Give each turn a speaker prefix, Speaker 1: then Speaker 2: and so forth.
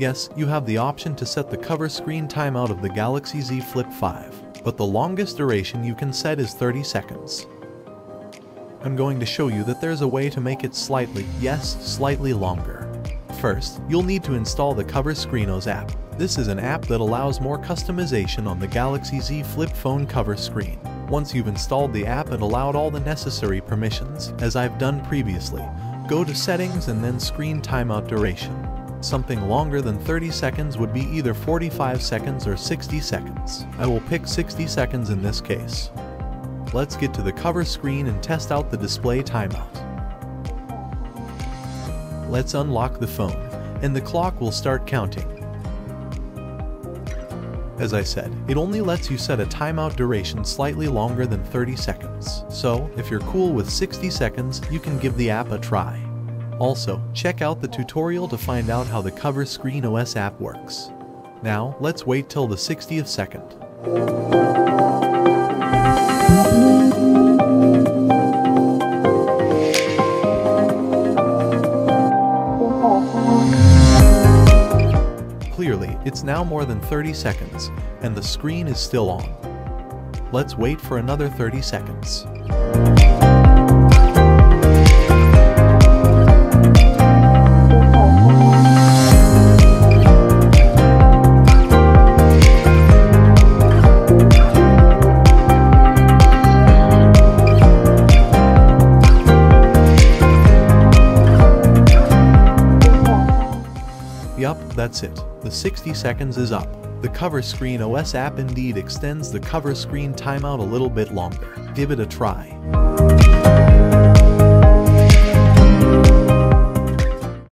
Speaker 1: Yes, you have the option to set the cover screen timeout of the Galaxy Z Flip 5, but the longest duration you can set is 30 seconds. I'm going to show you that there's a way to make it slightly, yes, slightly longer. First, you'll need to install the Cover Screen OS app. This is an app that allows more customization on the Galaxy Z Flip phone cover screen. Once you've installed the app and allowed all the necessary permissions, as I've done previously, go to Settings and then Screen Timeout Duration. Something longer than 30 seconds would be either 45 seconds or 60 seconds. I will pick 60 seconds in this case. Let's get to the cover screen and test out the display timeout. Let's unlock the phone, and the clock will start counting. As I said, it only lets you set a timeout duration slightly longer than 30 seconds, so if you're cool with 60 seconds, you can give the app a try. Also, check out the tutorial to find out how the Cover Screen OS app works. Now, let's wait till the 60th second. Clearly, it's now more than 30 seconds, and the screen is still on. Let's wait for another 30 seconds. Yup, that's it. The 60 seconds is up. The Cover Screen OS app indeed extends the cover screen timeout a little bit longer. Give it a try.